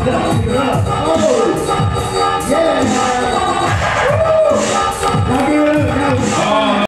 Stop, stop, stop.